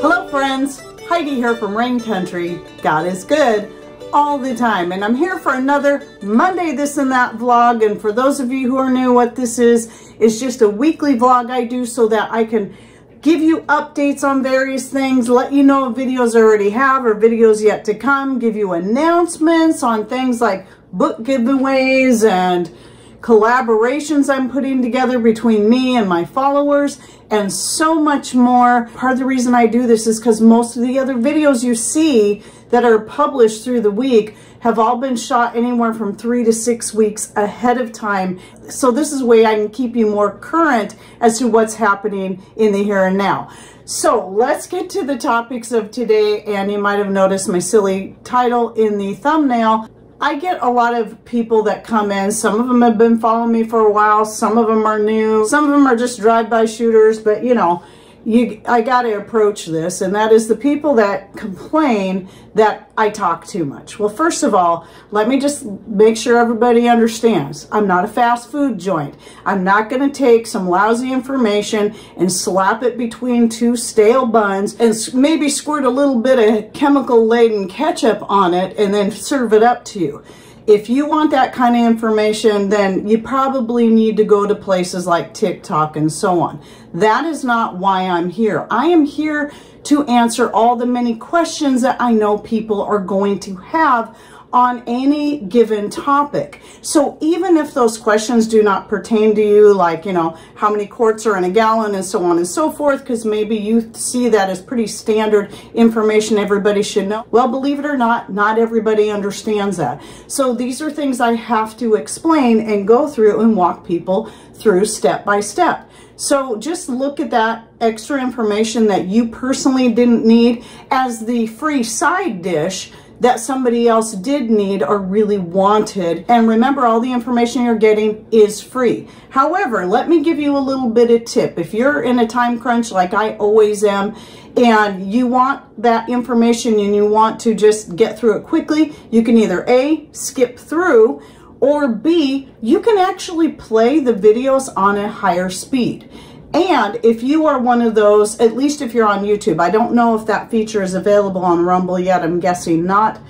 Hello friends, Heidi here from Rain Country. God is good all the time and I'm here for another Monday this and that vlog and for those of you who are new what this is is just a weekly vlog I do so that I can give you updates on various things, let you know videos I already have or videos yet to come, give you announcements on things like book giveaways and collaborations I'm putting together between me and my followers, and so much more. Part of the reason I do this is because most of the other videos you see that are published through the week have all been shot anywhere from three to six weeks ahead of time. So this is a way I can keep you more current as to what's happening in the here and now. So let's get to the topics of today. And you might have noticed my silly title in the thumbnail. I get a lot of people that come in. Some of them have been following me for a while. Some of them are new. Some of them are just drive-by shooters. But, you know, you, I got to approach this, and that is the people that complain that I talk too much. Well, first of all, let me just make sure everybody understands. I'm not a fast food joint. I'm not going to take some lousy information and slap it between two stale buns and maybe squirt a little bit of chemical-laden ketchup on it and then serve it up to you. If you want that kind of information, then you probably need to go to places like TikTok and so on. That is not why I'm here. I am here to answer all the many questions that I know people are going to have on any given topic. So even if those questions do not pertain to you, like, you know, how many quarts are in a gallon and so on and so forth, because maybe you see that as pretty standard information everybody should know. Well, believe it or not, not everybody understands that. So these are things I have to explain and go through and walk people through step by step. So just look at that extra information that you personally didn't need as the free side dish that somebody else did need or really wanted. And remember, all the information you're getting is free. However, let me give you a little bit of tip. If you're in a time crunch like I always am, and you want that information and you want to just get through it quickly, you can either A, skip through, or B, you can actually play the videos on a higher speed. And if you are one of those, at least if you're on YouTube, I don't know if that feature is available on Rumble yet, I'm guessing not.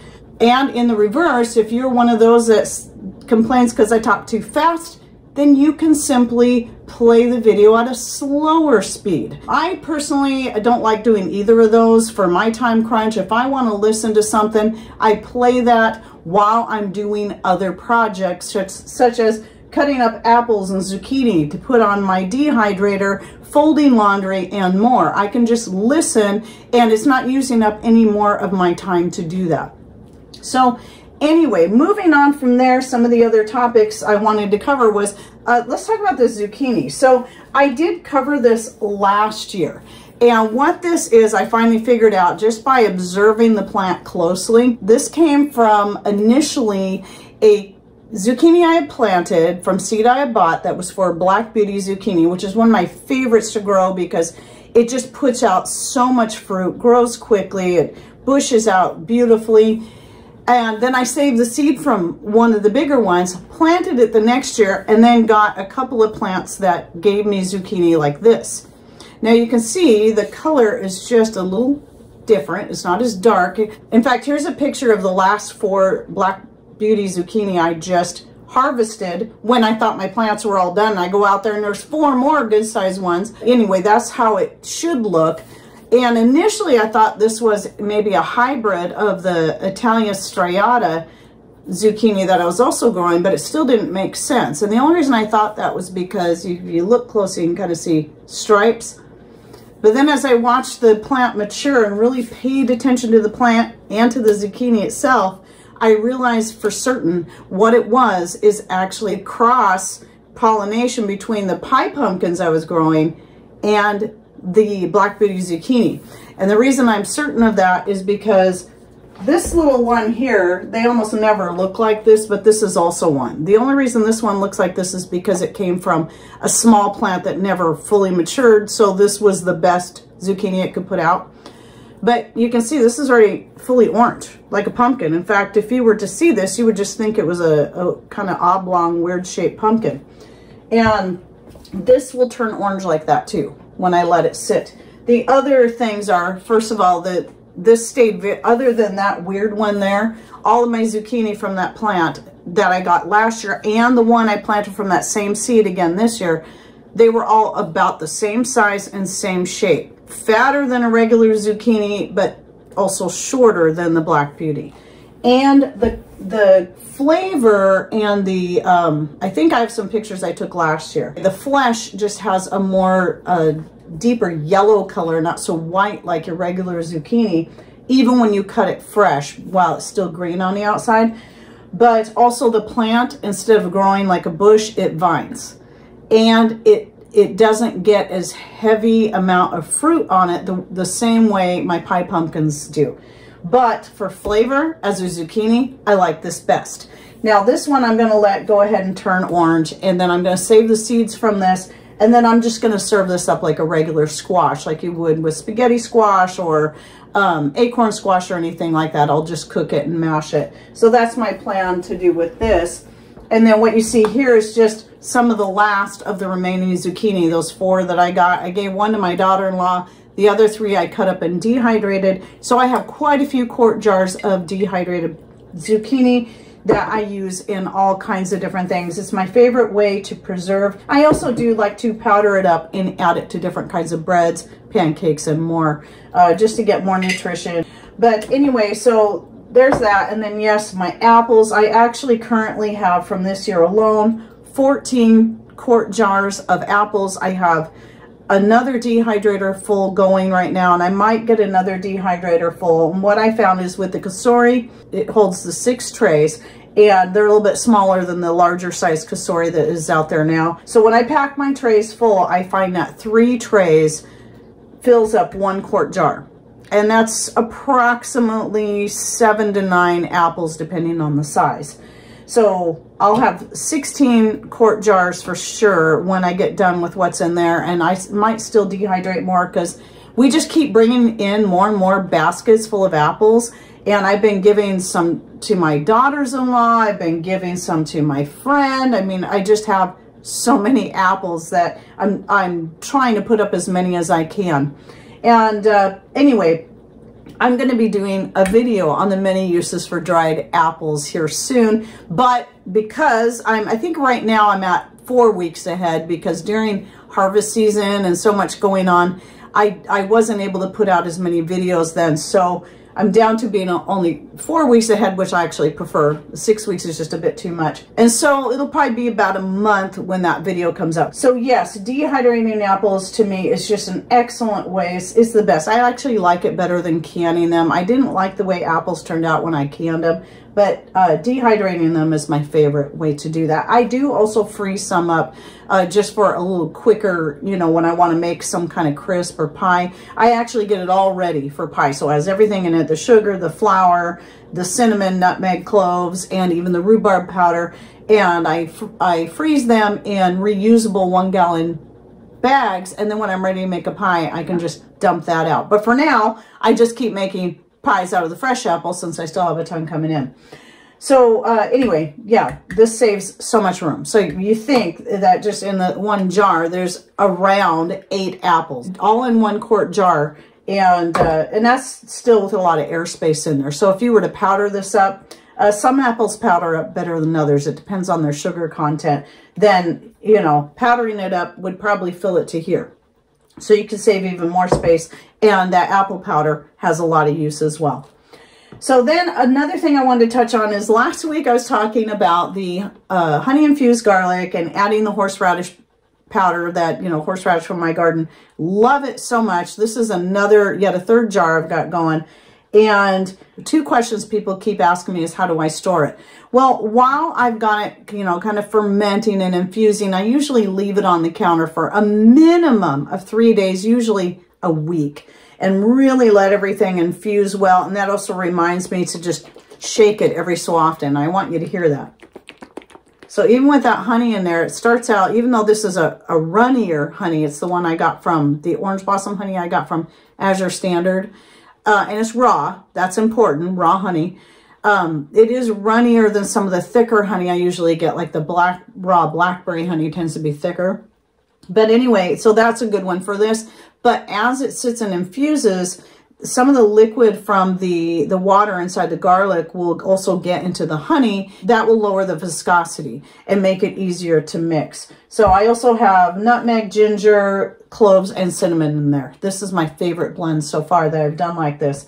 And in the reverse, if you're one of those that complains because I talk too fast, then you can simply play the video at a slower speed. I personally don't like doing either of those for my time crunch. If I want to listen to something, I play that while I'm doing other projects such, such as cutting up apples and zucchini to put on my dehydrator, folding laundry, and more. I can just listen and it's not using up any more of my time to do that. So anyway, moving on from there, some of the other topics I wanted to cover was, uh, let's talk about the zucchini. So I did cover this last year. And what this is, I finally figured out just by observing the plant closely. This came from initially a zucchini I had planted from seed I had bought that was for Black Beauty zucchini, which is one of my favorites to grow because it just puts out so much fruit, grows quickly, it bushes out beautifully. And then I saved the seed from one of the bigger ones, planted it the next year, and then got a couple of plants that gave me zucchini like this. Now you can see the color is just a little different. It's not as dark. In fact, here's a picture of the last four Black Beauty zucchini I just harvested when I thought my plants were all done. I go out there and there's four more good sized ones. Anyway, that's how it should look. And initially I thought this was maybe a hybrid of the Italia striata zucchini that I was also growing, but it still didn't make sense. And the only reason I thought that was because if you look closely, you can kind of see stripes. But then as I watched the plant mature and really paid attention to the plant and to the zucchini itself, I realized for certain what it was is actually cross pollination between the pie pumpkins I was growing and the Black Beauty zucchini. And the reason I'm certain of that is because this little one here, they almost never look like this, but this is also one. The only reason this one looks like this is because it came from a small plant that never fully matured, so this was the best zucchini it could put out. But you can see this is already fully orange, like a pumpkin. In fact, if you were to see this, you would just think it was a, a kind of oblong, weird-shaped pumpkin. And this will turn orange like that too when I let it sit. The other things are, first of all, that this stayed, other than that weird one there, all of my zucchini from that plant that I got last year and the one I planted from that same seed again this year, they were all about the same size and same shape. Fatter than a regular zucchini, but also shorter than the Black Beauty. And the the flavor and the, um, I think I have some pictures I took last year. The flesh just has a more uh, deeper yellow color, not so white like your regular zucchini, even when you cut it fresh while it's still green on the outside. But also the plant, instead of growing like a bush, it vines. And it it doesn't get as heavy amount of fruit on it the, the same way my pie pumpkins do. But for flavor, as a zucchini, I like this best. Now this one I'm gonna let go ahead and turn orange and then I'm gonna save the seeds from this and then I'm just gonna serve this up like a regular squash, like you would with spaghetti squash or um, acorn squash or anything like that. I'll just cook it and mash it. So that's my plan to do with this. And then what you see here is just some of the last of the remaining zucchini, those four that I got. I gave one to my daughter-in-law the other three I cut up and dehydrated. So I have quite a few quart jars of dehydrated zucchini that I use in all kinds of different things. It's my favorite way to preserve. I also do like to powder it up and add it to different kinds of breads, pancakes, and more, uh, just to get more nutrition. But anyway, so there's that. And then yes, my apples. I actually currently have from this year alone, 14 quart jars of apples. I have another dehydrator full going right now and I might get another dehydrator full. And what I found is with the Cosori, it holds the six trays and they're a little bit smaller than the larger size Cosori that is out there now. So when I pack my trays full, I find that three trays fills up one quart jar. And that's approximately seven to nine apples depending on the size. So I'll have 16 quart jars for sure when I get done with what's in there. And I might still dehydrate more because we just keep bringing in more and more baskets full of apples. And I've been giving some to my daughters-in-law. I've been giving some to my friend. I mean, I just have so many apples that I'm, I'm trying to put up as many as I can. And uh, anyway, I'm going to be doing a video on the many uses for dried apples here soon, but because I'm, I think right now I'm at four weeks ahead because during harvest season and so much going on, I, I wasn't able to put out as many videos then. So I'm down to being only four weeks ahead, which I actually prefer. Six weeks is just a bit too much. And so it'll probably be about a month when that video comes up. So yes, dehydrating apples to me is just an excellent way. It's, it's the best. I actually like it better than canning them. I didn't like the way apples turned out when I canned them but uh, dehydrating them is my favorite way to do that. I do also freeze some up uh, just for a little quicker, you know, when I want to make some kind of crisp or pie. I actually get it all ready for pie. So it has everything in it, the sugar, the flour, the cinnamon, nutmeg, cloves, and even the rhubarb powder. And I, I freeze them in reusable one gallon bags. And then when I'm ready to make a pie, I can just dump that out. But for now, I just keep making pies out of the fresh apple since I still have a ton coming in. So uh, anyway, yeah, this saves so much room. So you think that just in the one jar, there's around eight apples, all in one quart jar. And, uh, and that's still with a lot of airspace in there. So if you were to powder this up, uh, some apples powder up better than others. It depends on their sugar content. Then, you know, powdering it up would probably fill it to here. So you can save even more space. And that apple powder has a lot of use as well. So then another thing I wanted to touch on is last week I was talking about the uh, honey infused garlic and adding the horseradish powder that, you know, horseradish from my garden. Love it so much. This is another, yet a third jar I've got going. And two questions people keep asking me is how do I store it? Well, while I've got it, you know, kind of fermenting and infusing, I usually leave it on the counter for a minimum of three days, usually a week, and really let everything infuse well. And that also reminds me to just shake it every so often. I want you to hear that. So even with that honey in there, it starts out, even though this is a, a runnier honey, it's the one I got from, the orange blossom honey I got from Azure Standard uh, and it's raw. That's important, raw honey. Um, it is runnier than some of the thicker honey I usually get, like the black raw blackberry honey tends to be thicker. But anyway, so that's a good one for this. But as it sits and infuses, some of the liquid from the, the water inside the garlic will also get into the honey. That will lower the viscosity and make it easier to mix. So I also have nutmeg, ginger, cloves, and cinnamon in there. This is my favorite blend so far that I've done like this.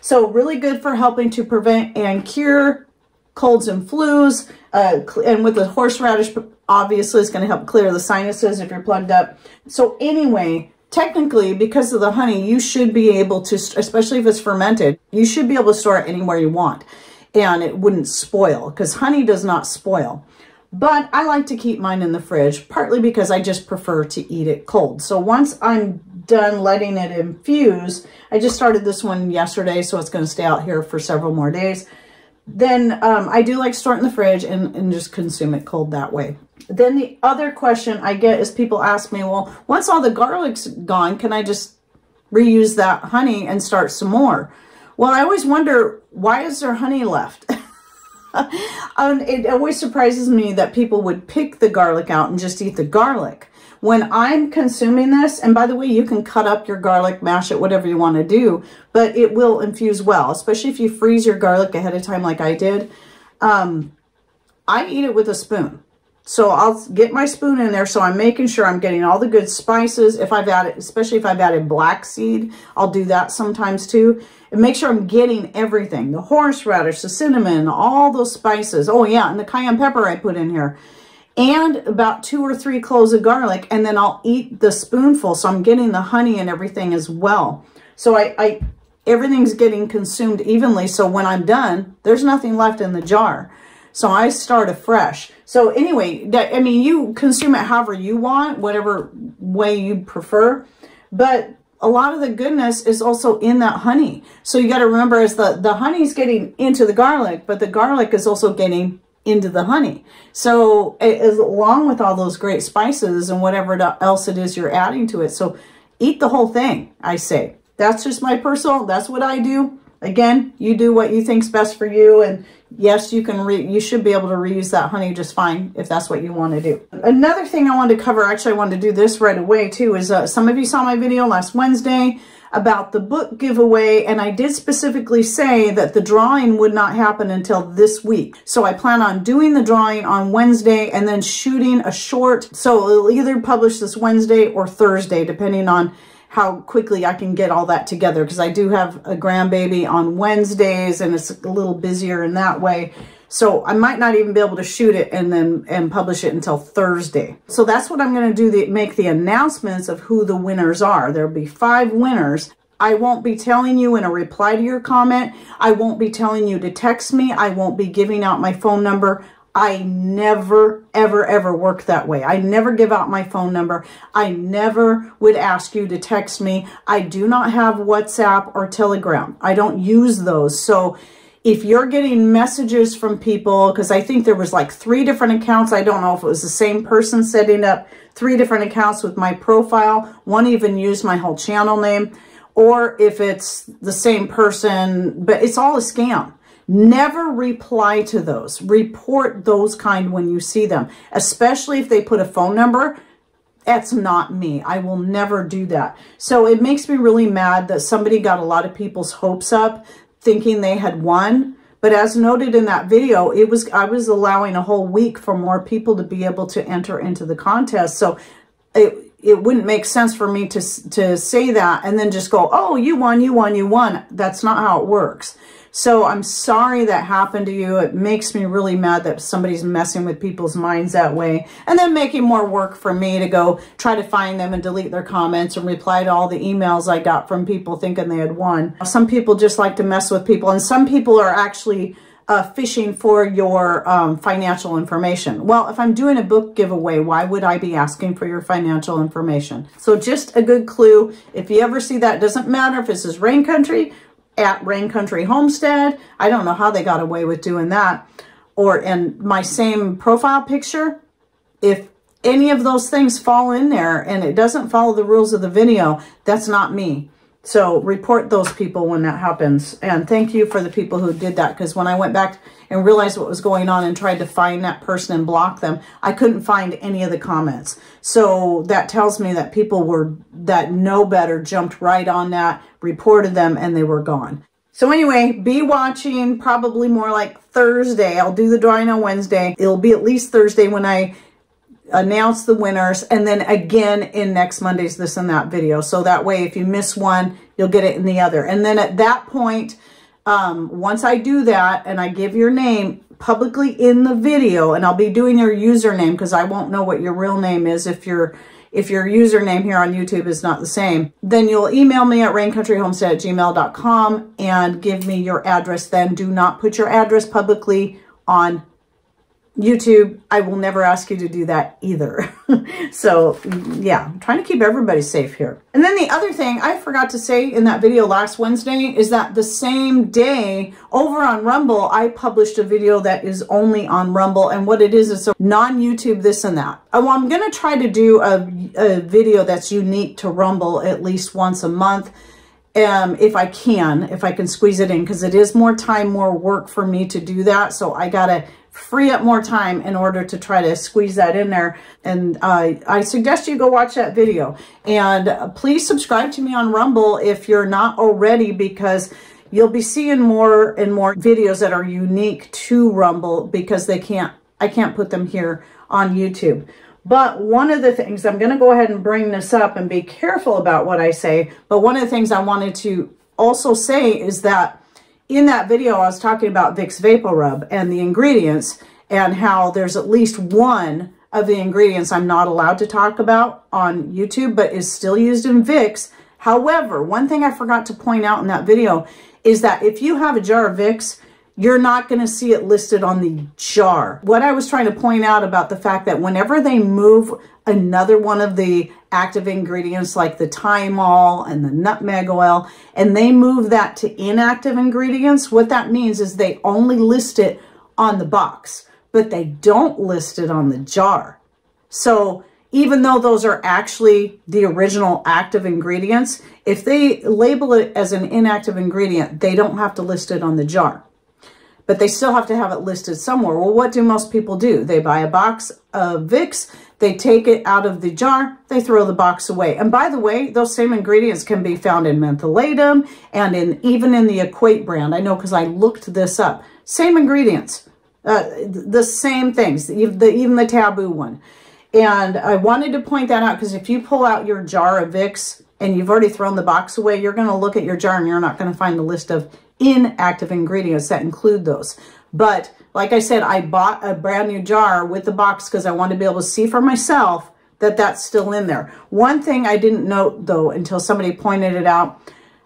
So really good for helping to prevent and cure colds and flus. Uh, and with the horseradish, obviously, it's going to help clear the sinuses if you're plugged up. So anyway, technically, because of the honey, you should be able to, especially if it's fermented, you should be able to store it anywhere you want. And it wouldn't spoil, because honey does not spoil. But I like to keep mine in the fridge, partly because I just prefer to eat it cold. So once I'm done letting it infuse, I just started this one yesterday, so it's going to stay out here for several more days. Then um, I do like store it in the fridge and, and just consume it cold that way. Then the other question I get is people ask me, well, once all the garlic's gone, can I just reuse that honey and start some more? Well, I always wonder, why is there honey left? um, it always surprises me that people would pick the garlic out and just eat the garlic. When I'm consuming this, and by the way, you can cut up your garlic, mash it, whatever you want to do, but it will infuse well, especially if you freeze your garlic ahead of time like I did. Um, I eat it with a spoon. So I'll get my spoon in there. So I'm making sure I'm getting all the good spices. If I've added, especially if I've added black seed, I'll do that sometimes too. And make sure I'm getting everything. The horseradish, the cinnamon, all those spices. Oh yeah, and the cayenne pepper I put in here. And about two or three cloves of garlic. And then I'll eat the spoonful. So I'm getting the honey and everything as well. So I, I everything's getting consumed evenly. So when I'm done, there's nothing left in the jar. So I start afresh. So anyway, that, I mean, you consume it however you want, whatever way you prefer. But a lot of the goodness is also in that honey. So you got to remember as the, the honey's getting into the garlic, but the garlic is also getting into the honey. So as along with all those great spices and whatever else it is you're adding to it. So eat the whole thing, I say. That's just my personal, that's what I do. Again, you do what you think's best for you and yes, you can re you should be able to reuse that honey just fine if that's what you want to do. Another thing I wanted to cover, actually I wanted to do this right away too, is uh, some of you saw my video last Wednesday about the book giveaway and I did specifically say that the drawing would not happen until this week. So I plan on doing the drawing on Wednesday and then shooting a short. So it'll either publish this Wednesday or Thursday depending on how quickly I can get all that together because I do have a grandbaby on Wednesdays and it's a little busier in that way. So I might not even be able to shoot it and then and publish it until Thursday. So that's what I'm going to do, the, make the announcements of who the winners are. There'll be five winners. I won't be telling you in a reply to your comment. I won't be telling you to text me. I won't be giving out my phone number. I never, ever, ever work that way. I never give out my phone number. I never would ask you to text me. I do not have WhatsApp or Telegram. I don't use those. So if you're getting messages from people, because I think there was like three different accounts. I don't know if it was the same person setting up three different accounts with my profile. One even used my whole channel name. Or if it's the same person, but it's all a scam. Never reply to those. Report those kind when you see them, especially if they put a phone number. That's not me. I will never do that. So it makes me really mad that somebody got a lot of people's hopes up thinking they had won. But as noted in that video, it was I was allowing a whole week for more people to be able to enter into the contest. So it, it wouldn't make sense for me to, to say that and then just go, oh, you won, you won, you won. That's not how it works. So I'm sorry that happened to you. It makes me really mad that somebody's messing with people's minds that way. And then making more work for me to go try to find them and delete their comments and reply to all the emails I got from people thinking they had won. Some people just like to mess with people and some people are actually uh, fishing for your um, financial information. Well, if I'm doing a book giveaway, why would I be asking for your financial information? So just a good clue. If you ever see that, doesn't matter if this is Rain Country at Rain Country Homestead. I don't know how they got away with doing that. Or in my same profile picture, if any of those things fall in there and it doesn't follow the rules of the video, that's not me. So report those people when that happens. And thank you for the people who did that because when I went back and realized what was going on and tried to find that person and block them, I couldn't find any of the comments. So that tells me that people were that know better jumped right on that, reported them, and they were gone. So anyway, be watching probably more like Thursday. I'll do the drawing on Wednesday. It'll be at least Thursday when I announce the winners and then again in next Monday's this and that video. So that way, if you miss one, you'll get it in the other. And then at that point, um, once I do that and I give your name publicly in the video, and I'll be doing your username because I won't know what your real name is if your if your username here on YouTube is not the same, then you'll email me at raincountryhomestead at gmail.com and give me your address. Then do not put your address publicly on YouTube, I will never ask you to do that either. so yeah, I'm trying to keep everybody safe here. And then the other thing I forgot to say in that video last Wednesday is that the same day over on Rumble, I published a video that is only on Rumble. And what it is, is a non-YouTube this and that. Oh, I'm going to try to do a, a video that's unique to Rumble at least once a month. Um, if I can, if I can squeeze it in, because it is more time, more work for me to do that. So I got to free up more time in order to try to squeeze that in there. And uh, I suggest you go watch that video. And uh, please subscribe to me on Rumble if you're not already because you'll be seeing more and more videos that are unique to Rumble because they can't, I can't put them here on YouTube. But one of the things, I'm going to go ahead and bring this up and be careful about what I say. But one of the things I wanted to also say is that in that video, I was talking about Vicks Vapor Rub and the ingredients and how there's at least one of the ingredients I'm not allowed to talk about on YouTube, but is still used in Vicks. However, one thing I forgot to point out in that video is that if you have a jar of Vicks, you're not going to see it listed on the jar. What I was trying to point out about the fact that whenever they move another one of the active ingredients like the thymol and the nutmeg oil, and they move that to inactive ingredients, what that means is they only list it on the box, but they don't list it on the jar. So even though those are actually the original active ingredients, if they label it as an inactive ingredient, they don't have to list it on the jar but they still have to have it listed somewhere. Well, what do most people do? They buy a box of Vicks, they take it out of the jar, they throw the box away. And by the way, those same ingredients can be found in mentholatum and in even in the Equate brand. I know because I looked this up. Same ingredients, uh, the same things, even the, even the taboo one. And I wanted to point that out because if you pull out your jar of Vicks and you've already thrown the box away, you're going to look at your jar and you're not going to find the list of inactive ingredients that include those. But like I said, I bought a brand new jar with the box because I wanted to be able to see for myself that that's still in there. One thing I didn't note though until somebody pointed it out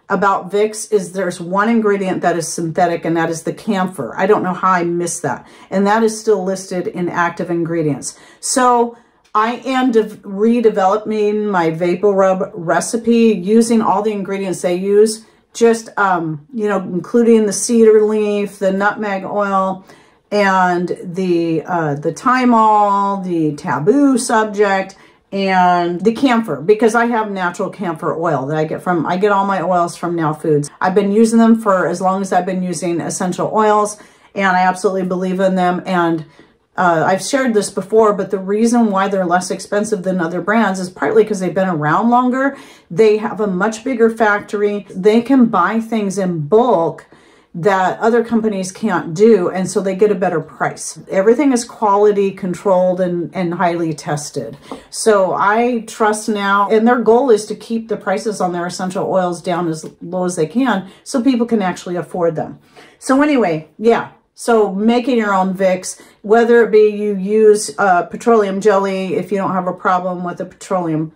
about Vicks is there's one ingredient that is synthetic and that is the camphor. I don't know how I missed that. And that is still listed in active ingredients. So I am redeveloping my Vapor Rub recipe using all the ingredients they use just, um, you know, including the cedar leaf, the nutmeg oil, and the, uh, the thymol, the taboo subject, and the camphor because I have natural camphor oil that I get from, I get all my oils from Now Foods. I've been using them for as long as I've been using essential oils and I absolutely believe in them. And uh, I've shared this before, but the reason why they're less expensive than other brands is partly because they've been around longer. They have a much bigger factory. They can buy things in bulk that other companies can't do, and so they get a better price. Everything is quality controlled and, and highly tested. So I trust now, and their goal is to keep the prices on their essential oils down as low as they can so people can actually afford them. So anyway, yeah, so making your own Vicks, whether it be you use uh, petroleum jelly if you don't have a problem with a petroleum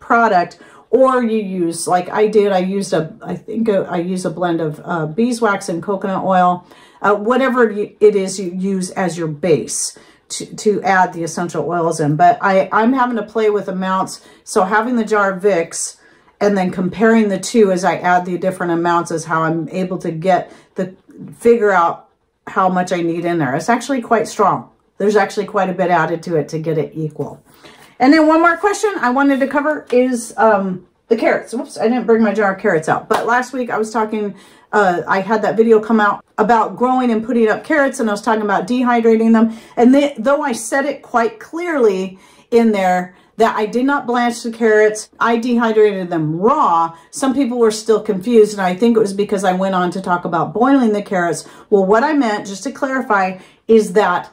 product, or you use, like I did, I used a, I think a, I use a blend of uh, beeswax and coconut oil, uh, whatever it is you use as your base to, to add the essential oils in. But I, I'm having to play with amounts, so having the jar of Vicks, and then comparing the two as I add the different amounts is how I'm able to get the, figure out how much I need in there. It's actually quite strong. There's actually quite a bit added to it to get it equal. And then one more question I wanted to cover is um, the carrots. Whoops, I didn't bring my jar of carrots out. But last week I was talking, uh, I had that video come out about growing and putting up carrots and I was talking about dehydrating them. And they, though I said it quite clearly in there, that I did not blanch the carrots. I dehydrated them raw. Some people were still confused, and I think it was because I went on to talk about boiling the carrots. Well, what I meant, just to clarify, is that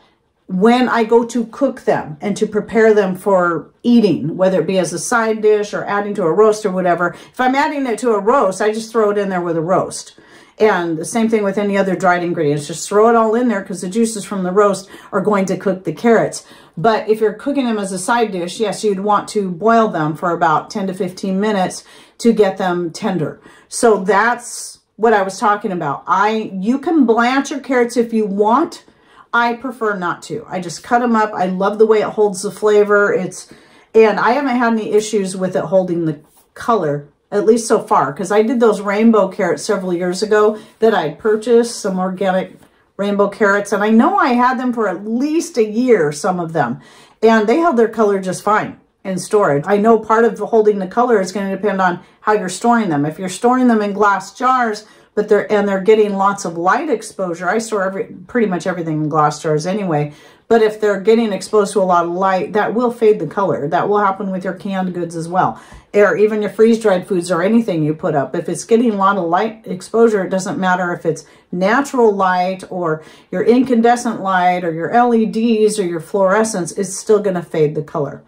when I go to cook them and to prepare them for eating, whether it be as a side dish or adding to a roast or whatever, if I'm adding it to a roast, I just throw it in there with a roast. And the same thing with any other dried ingredients. Just throw it all in there because the juices from the roast are going to cook the carrots. But if you're cooking them as a side dish, yes, you'd want to boil them for about 10 to 15 minutes to get them tender. So that's what I was talking about. I You can blanch your carrots if you want, I prefer not to. I just cut them up. I love the way it holds the flavor. It's And I haven't had any issues with it holding the color, at least so far, because I did those rainbow carrots several years ago that I purchased, some organic rainbow carrots, and I know I had them for at least a year, some of them, and they held their color just fine in storage. I know part of holding the color is going to depend on how you're storing them. If you're storing them in glass jars, but they're and they're getting lots of light exposure. I store every pretty much everything in glass jars anyway. But if they're getting exposed to a lot of light, that will fade the color. That will happen with your canned goods as well. Or even your freeze-dried foods or anything you put up. If it's getting a lot of light exposure, it doesn't matter if it's natural light or your incandescent light or your LEDs or your fluorescents, it's still going to fade the color.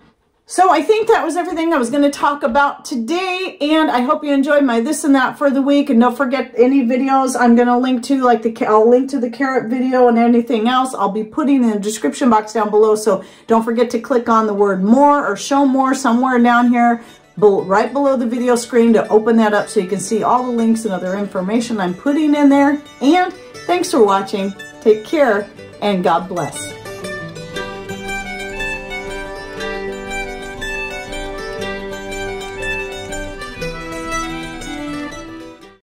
So I think that was everything I was going to talk about today. And I hope you enjoyed my this and that for the week. And don't forget any videos I'm going to link to, like the I'll link to the carrot video and anything else. I'll be putting in the description box down below. So don't forget to click on the word more or show more somewhere down here right below the video screen to open that up so you can see all the links and other information I'm putting in there. And thanks for watching. Take care and God bless.